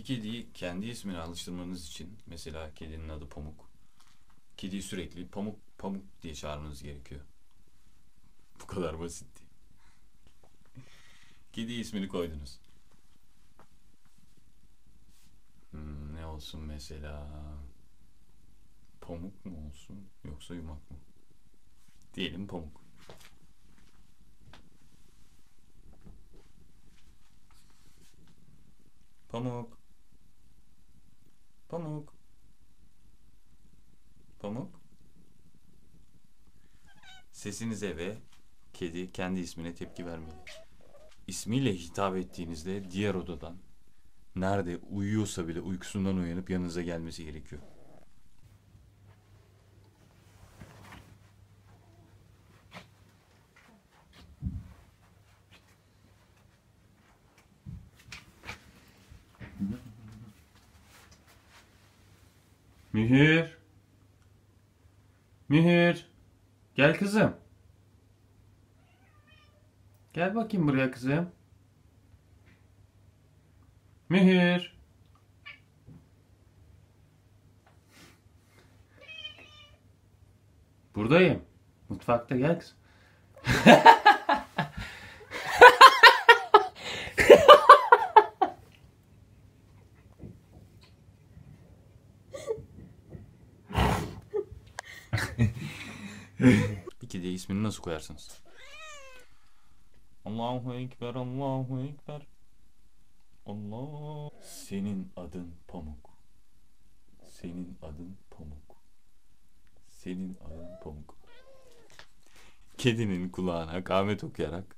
Bir kediyi kendi ismine alıştırmanız için mesela kedinin adı Pamuk. Kediyi sürekli Pamuk Pamuk diye çağırmanız gerekiyor. Bu kadar basit. Kedi ismini koydunuz. Hmm, ne olsun mesela? Pamuk mu olsun yoksa yumak mı? Diyelim pamuk. Pamuk. Pamuk. Pamuk. Sesinize ve kedi kendi ismine tepki vermeli. İsmiyle hitap ettiğinizde diğer odadan nerede uyuyorsa bile uykusundan uyanıp yanınıza gelmesi gerekiyor. Mühür. Mühür. Gel kızım. Gel bakayım buraya kızım. Mühür. Buradayım. Mutfakta gel kızım. Bir kediye ismini nasıl koyarsınız? Allahu Ekber, Allahu Ekber. Allah. Senin adın Pamuk. Senin adın Pamuk. Senin adın Pamuk. Kedinin kulağına kâhmet okuyarak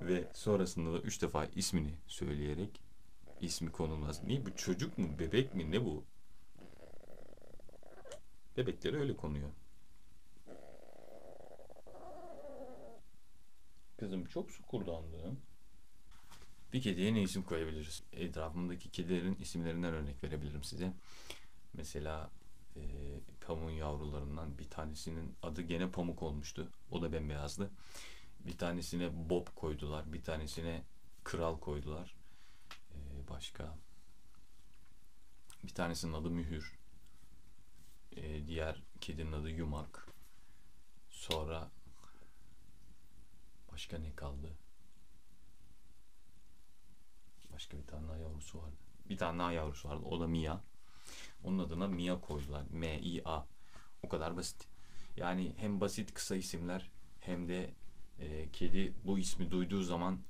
ve sonrasında da üç defa ismini söyleyerek ismi konulmaz. Niye bu çocuk mu bebek mi ne bu? Bebekleri öyle konuyor. Kızım çok su kurdandı. Bir kediye ne isim koyabiliriz? Etrafımdaki kedilerin isimlerinden örnek verebilirim size. Mesela e, pamuğun yavrularından bir tanesinin adı gene pamuk olmuştu. O da bembeyazdı. Bir tanesine Bob koydular. Bir tanesine Kral koydular. E, başka bir tanesinin adı Mühür. E, diğer kedinin adı Yumak. Sonra başka ne kaldı? Başka bir tane daha yavrusu vardı. Bir tane daha yavrusu vardı. O da Mia. Onun adına Mia koydular. M-I-A. O kadar basit. Yani hem basit kısa isimler hem de e, kedi bu ismi duyduğu zaman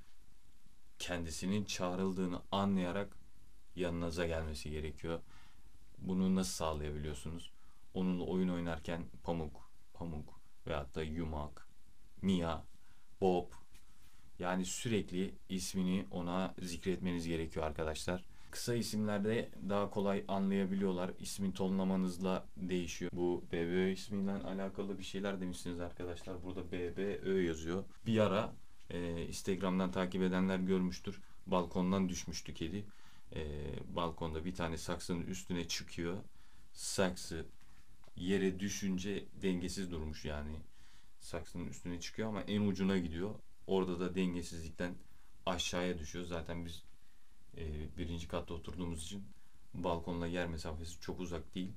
kendisinin çağrıldığını anlayarak yanınıza gelmesi gerekiyor. Bunu nasıl sağlayabiliyorsunuz? Onunla oyun oynarken pamuk, pamuk veyahut da yumak, Mia, Bob yani sürekli ismini ona zikretmeniz gerekiyor arkadaşlar. Kısa isimlerde daha kolay anlayabiliyorlar. İsmin tonlamanızla değişiyor. Bu BB ismiyle alakalı bir şeyler demişsiniz arkadaşlar. Burada BBÖ yazıyor. Bir ara e, Instagram'dan takip edenler görmüştür. Balkondan düşmüştü kedi. E, balkonda bir tane saksının üstüne çıkıyor. Saksı yere düşünce dengesiz durmuş yani. Saksının üstüne çıkıyor ama en ucuna gidiyor. Orada da dengesizlikten aşağıya düşüyor. Zaten biz e, birinci katta oturduğumuz için balkonla yer mesafesi çok uzak değil.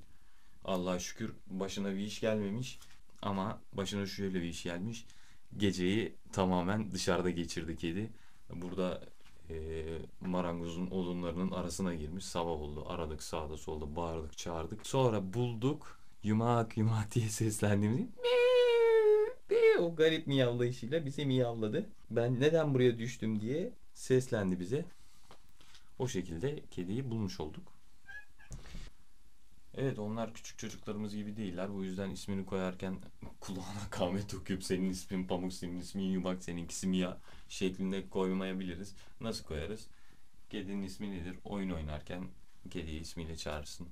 Allah'a şükür başına bir iş gelmemiş ama başına şöyle bir iş gelmiş. Geceyi tamamen dışarıda geçirdi kedi. Burada e, marangozun odunlarının arasına girmiş. Sabah oldu. Aradık sağda solda bağırdık çağırdık. Sonra bulduk. Yumak yumak diye seslendiğimizi o garip miyavlayışıyla bize miyavladı. Ben neden buraya düştüm diye seslendi bize. O şekilde kediyi bulmuş olduk. Evet onlar küçük çocuklarımız gibi değiller. Bu yüzden ismini koyarken kulağına kahmet okuyup senin ismin Pamuk, senin ismin Yumak, seninkisi Mia şeklinde koymayabiliriz. Nasıl koyarız? Kedinin ismi nedir? Oyun oynarken kediyi ismiyle çağırırsın.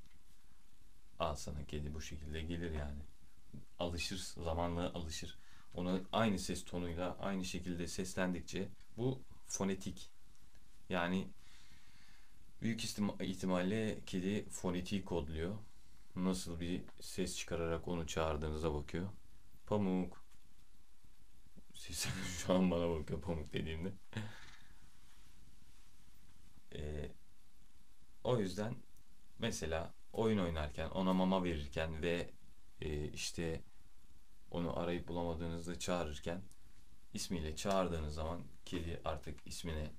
Al sana kedi bu şekilde gelir yani. Alışır, zamanla alışır. Ona aynı ses tonuyla aynı şekilde seslendikçe bu fonetik. Yani büyük ihtimalle kedi fonetiği kodluyor. Nasıl bir ses çıkararak onu çağırdığınıza bakıyor. Pamuk. Ses şu an bana bakıyor pamuk dediğimde. Ee, O yüzden mesela oyun oynarken, ona mama verirken ve e, işte onu arayıp bulamadığınızda çağırırken ismiyle çağırdığınız zaman kedi artık ismine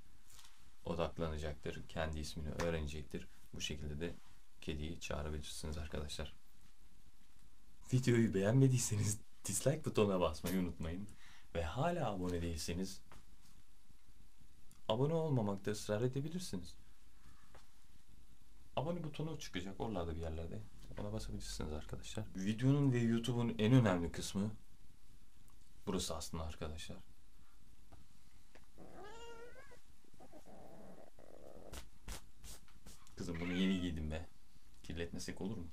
odaklanacaktır. Kendi ismini öğrenecektir. Bu şekilde de kediyi çağırabilirsiniz arkadaşlar. Videoyu beğenmediyseniz dislike butonuna basmayı unutmayın. Ve hala abone değilseniz abone olmamakta ısrar edebilirsiniz. Abone butonu çıkacak oralarda bir yerlerde. Ona basabilirsiniz arkadaşlar. Videonun ve YouTube'un en önemli kısmı burası aslında arkadaşlar. Kızım bunu yeni giydim be. Kirletmesek olur mu?